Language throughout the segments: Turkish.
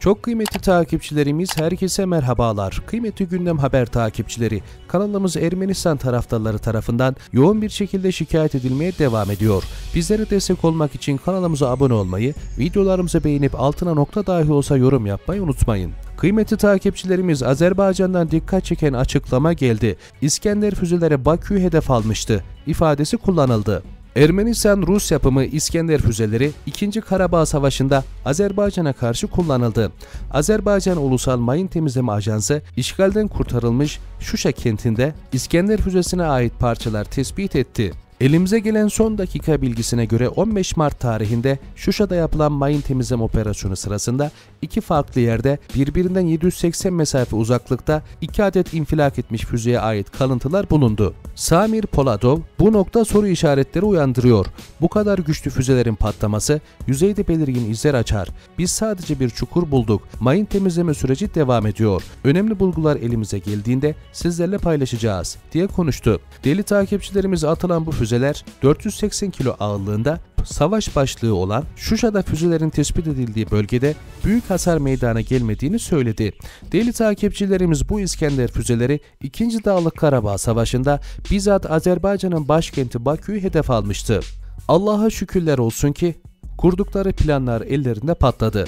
Çok kıymetli takipçilerimiz herkese merhabalar. Kıymetli gündem haber takipçileri kanalımız Ermenistan taraftarları tarafından yoğun bir şekilde şikayet edilmeye devam ediyor. Bizlere destek olmak için kanalımıza abone olmayı, videolarımızı beğenip altına nokta dahi olsa yorum yapmayı unutmayın. Kıymetli takipçilerimiz Azerbaycan'dan dikkat çeken açıklama geldi. İskender füzeleri Bakü'yü hedef almıştı ifadesi kullanıldı. Ermenistan Rus yapımı İskender füzeleri 2. Karabağ Savaşı'nda Azerbaycan'a karşı kullanıldı. Azerbaycan Ulusal Mayın Temizleme Ajansı işgalden kurtarılmış Şuşa kentinde İskender füzesine ait parçalar tespit etti. Elimize gelen son dakika bilgisine göre 15 Mart tarihinde Şuşa'da yapılan mayın temizleme operasyonu sırasında iki farklı yerde birbirinden 780 mesafe uzaklıkta iki adet infilak etmiş füzeye ait kalıntılar bulundu. Samir Poladov bu nokta soru işaretleri uyandırıyor. Bu kadar güçlü füzelerin patlaması yüzeyde belirgin izler açar. Biz sadece bir çukur bulduk. Mayın temizleme süreci devam ediyor. Önemli bulgular elimize geldiğinde sizlerle paylaşacağız diye konuştu. Deli takipçilerimize atılan bu füzeler 480 kilo ağırlığında savaş başlığı olan Şuşa'da füzelerin tespit edildiği bölgede büyük hasar meydana gelmediğini söyledi. Deli takipçilerimiz bu İskender füzeleri 2. Dağlık Karabağ Savaşı'nda bizzat Azerbaycan'ın başkenti Bakü'yü hedef almıştı. Allah'a şükürler olsun ki kurdukları planlar ellerinde patladı.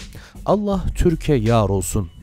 Allah Türkiye yar olsun.